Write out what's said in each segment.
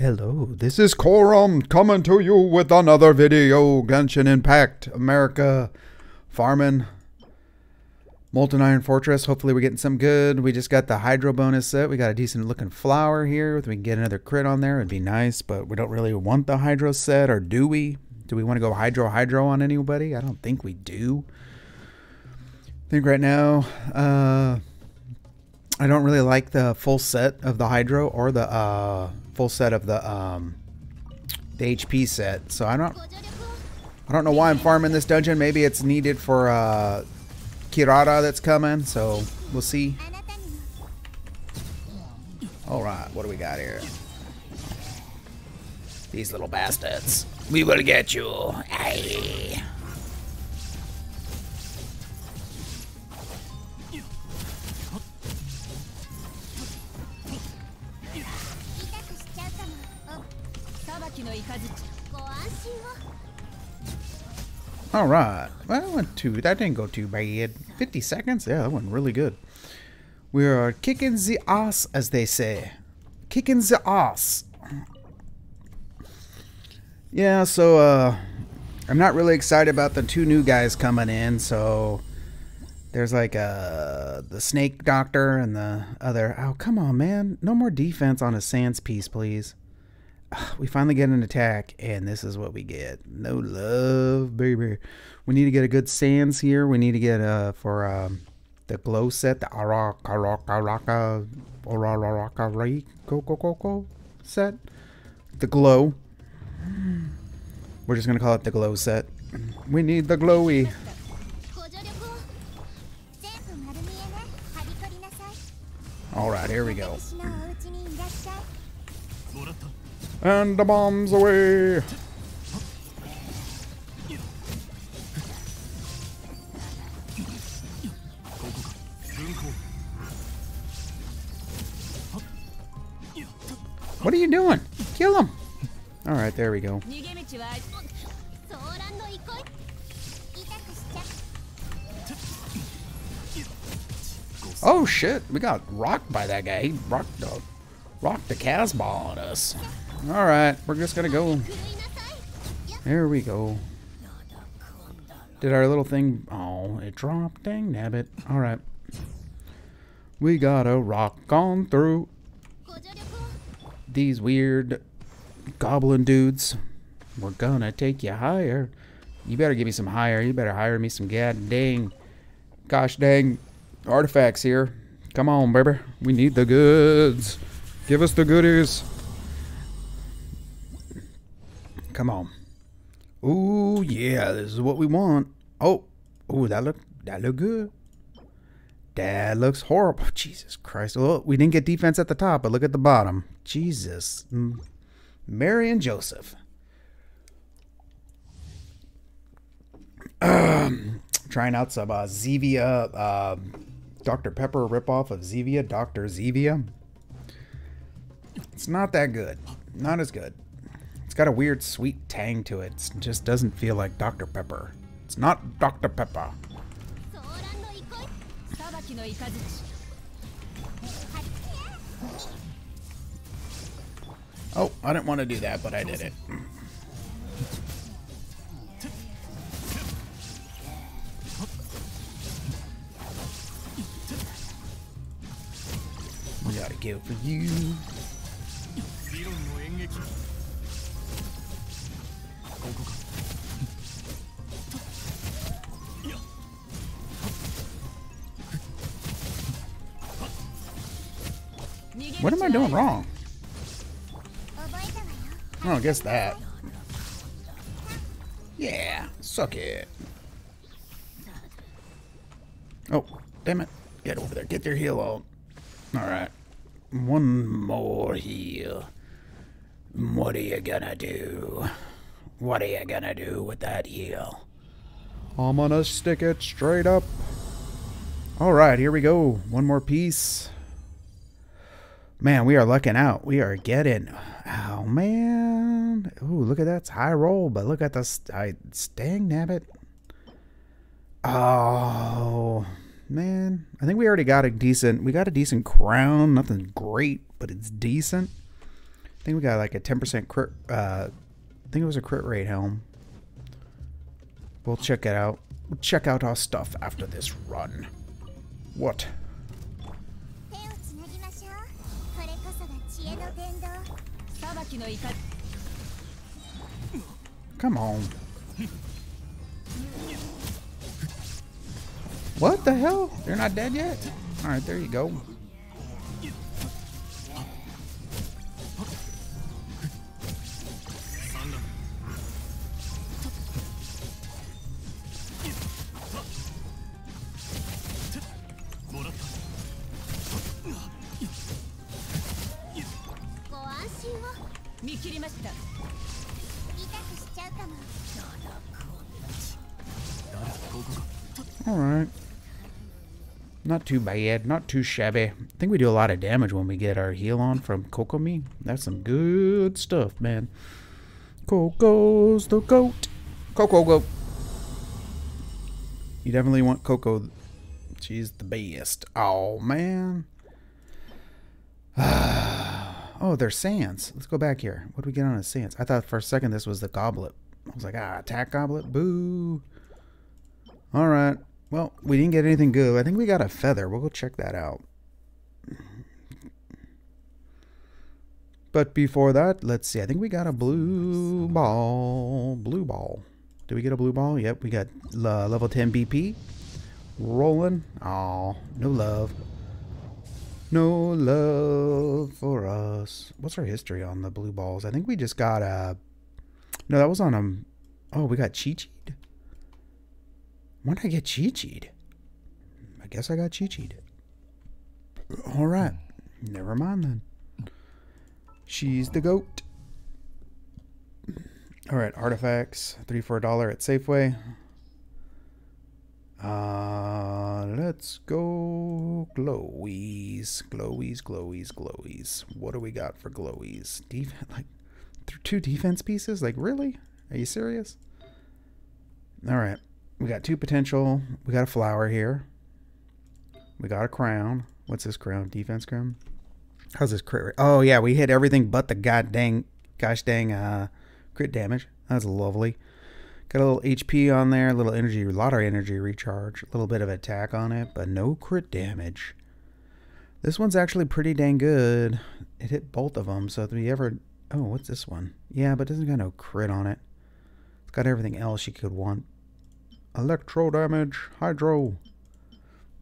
Hello, this is Corumm coming to you with another video. Genshin Impact, America, farming, Molten Iron Fortress. Hopefully we're getting some good. We just got the Hydro bonus set. We got a decent looking flower here. If we can get another crit on there, it'd be nice. But we don't really want the Hydro set, or do we? Do we want to go Hydro Hydro on anybody? I don't think we do. I think right now, uh, I don't really like the full set of the Hydro or the uh, full set of the um, the HP set. So I don't I don't know why I'm farming this dungeon. Maybe it's needed for uh, Kirara that's coming. So we'll see. All right, what do we got here? These little bastards. We will get you. Aye. All right. Well, that went too. That didn't go too bad. 50 seconds? Yeah, that went really good. We are kicking the ass, as they say. Kicking the ass. Yeah, so, uh, I'm not really excited about the two new guys coming in, so there's like uh the snake doctor and the other oh come on man no more defense on a sands piece please we finally get an attack, and this is what we get. No love, baby. We need to get a good sands here. We need to get uh for um, the glow set, the Araka Araka Araka go go go go set. The glow. We're just gonna call it the glow set. We need the glowy. All right, here we go. And the bombs away! What are you doing? Kill him! Alright, there we go. Oh shit, we got rocked by that guy. He rocked the, rocked the Casbah on us. Alright, we're just gonna go. There we go. Did our little thing... Oh, it dropped. Dang nabbit. Alright. We gotta rock on through these weird goblin dudes. We're gonna take you higher. You better give me some higher. You better hire me some god dang. Gosh dang artifacts here. Come on, baby. We need the goods. Give us the goodies. Come on. Ooh, yeah, this is what we want. Oh, oh, that look that look good. That looks horrible. Jesus Christ. Well, we didn't get defense at the top, but look at the bottom. Jesus. Mary and Joseph. Um, trying out some uh, Zevia, uh, Dr. Pepper ripoff of Zevia, Dr. Zevia. It's not that good. Not as good. It's got a weird sweet tang to it. It just doesn't feel like Dr. Pepper. It's not Dr. Pepper. Oh, I didn't want to do that, but I did it. We gotta go for you. What am I doing wrong? Oh, I guess that. Yeah, suck it. Oh, damn it. Get over there. Get your heal on. Alright. One more heal. What are you gonna do? What are you gonna do with that heal? I'm gonna stick it straight up. Alright, here we go. One more piece. Man, we are lucking out. We are getting. Oh, man. Ooh, look at that. It's high roll, but look at the st Stang Nabbit. Oh, man. I think we already got a decent. We got a decent crown. Nothing great, but it's decent. I think we got like a 10% crit. Uh, I think it was a crit rate helm. We'll check it out. We'll check out our stuff after this run. What? Come on. What the hell? They're not dead yet? Alright, there you go. Alright. Not too bad. Not too shabby. I think we do a lot of damage when we get our heal on from Kokomi. That's some good stuff, man. Coco's the goat. Coco goat. You definitely want Coco. She's the best. Oh, man. oh, they're sands. Let's go back here. What do we get on a sands? I thought for a second this was the goblet. I was like, ah, attack goblet? Boo. All right. Well, we didn't get anything good. I think we got a feather. We'll go check that out. But before that, let's see. I think we got a blue ball. Blue ball. Did we get a blue ball? Yep, we got uh, level 10 BP. Rolling. Oh, no love. No love for us. What's our history on the blue balls? I think we just got a... No, that was on them. Oh, we got Qiqi'd? When did I get Qiqi'd? I guess I got Qiqi'd. All right. Never mind then. She's the goat. All right, artifacts, three for a dollar at Safeway. Uh, let's go glowies, glowies, glowies, glowies. What do we got for glowies? Def like two defense pieces? Like really? Are you serious? All right, we got two potential. We got a flower here. We got a crown. What's this crown? Defense crown. How's this crit? Oh yeah, we hit everything but the god dang, gosh dang, uh, crit damage. That's lovely. Got a little HP on there, a little energy, a lot of energy recharge, a little bit of attack on it, but no crit damage. This one's actually pretty dang good. It hit both of them, so if we ever... Oh, what's this one? Yeah, but it doesn't got no crit on it. It's got everything else you could want. Electro damage, Hydro.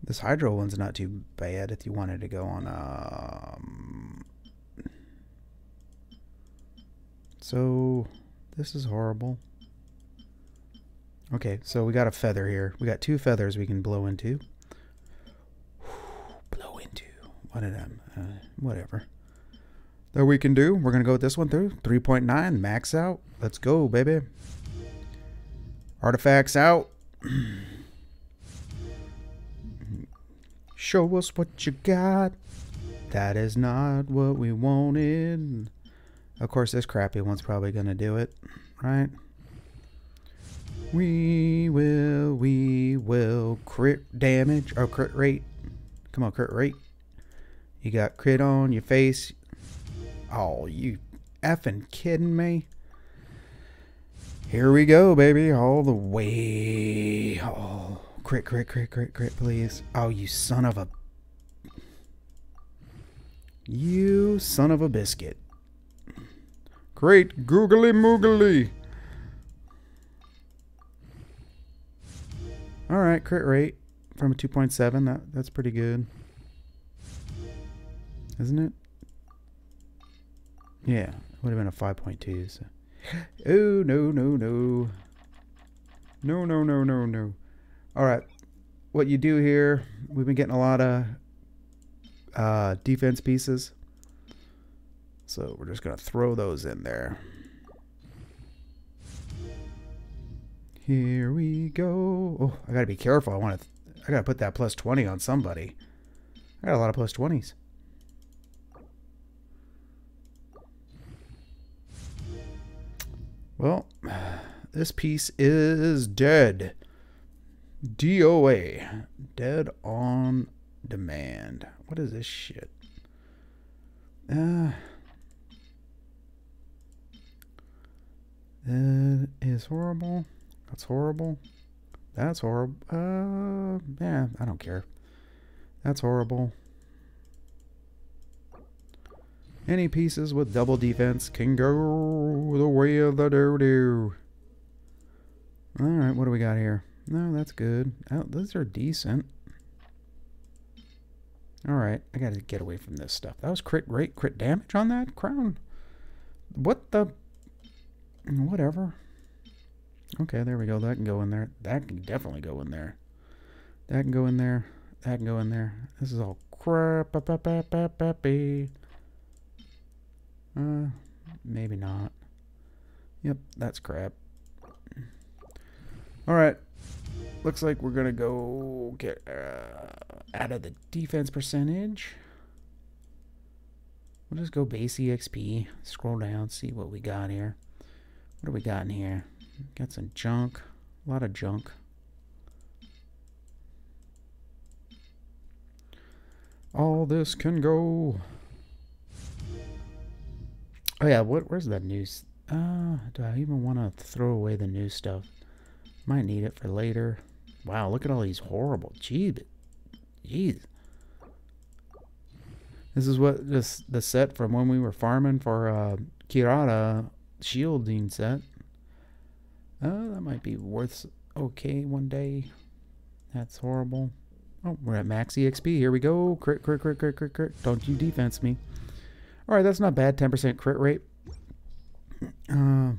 This Hydro one's not too bad if you wanted to go on... Um... So, this is horrible. Okay, so we got a feather here. We got two feathers we can blow into. blow into. What did I... Uh, whatever. That we can do. We're going to go with this one through. 3.9, max out. Let's go, baby. Artifacts out. Show us what you got. That is not what we wanted. Of course, this crappy one's probably going to do it, right? We will, we will crit damage or crit rate. Come on, crit rate. You got crit on your face. Oh, you effing kidding me? Here we go, baby, all the way. Oh, crit, crit, crit, crit, crit, please. Oh, you son of a... You son of a biscuit. Great googly moogly. All right, crit rate from a 2.7. That that's pretty good, isn't it? Yeah, it would have been a 5.2. So. Oh no no no, no no no no no. All right, what you do here? We've been getting a lot of uh, defense pieces, so we're just gonna throw those in there. Here we go. Oh, I gotta be careful. I want to. I gotta put that plus 20 on somebody. I got a lot of plus 20s. Well, this piece is dead. DOA. Dead on demand. What is this shit? Uh, that is horrible. That's horrible. That's horrible. Uh, yeah, I don't care. That's horrible. Any pieces with double defense can go the way of the doo-doo. Alright, what do we got here? No, that's good. Oh, those are decent. Alright, I gotta get away from this stuff. That was crit rate, crit damage on that crown. What the... Whatever. Okay, there we go. That can go in there. That can definitely go in there. That can go in there. That can go in there. This is all crap. Uh, maybe not. Yep, that's crap. Alright. Looks like we're going to go get uh, out of the defense percentage. We'll just go base EXP. Scroll down, see what we got here. What do we got in here? Got some junk. A lot of junk. All this can go. Oh yeah, what? Where's that news? Uh, do I even want to throw away the new stuff? Might need it for later. Wow, look at all these horrible. Jeez, jeez. This is what this the set from when we were farming for uh, Kirara shielding set. Oh, that might be worth okay one day. That's horrible. Oh, we're at max EXP. Here we go. Crit, crit, crit, crit, crit, crit. Don't you defense me. All right, that's not bad. 10% crit rate. Uh,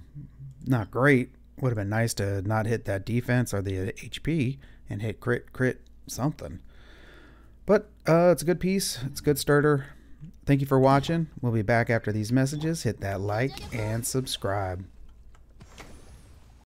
not great. Would have been nice to not hit that defense or the HP and hit crit, crit, something. But uh, it's a good piece. It's a good starter. Thank you for watching. We'll be back after these messages. Hit that like and subscribe.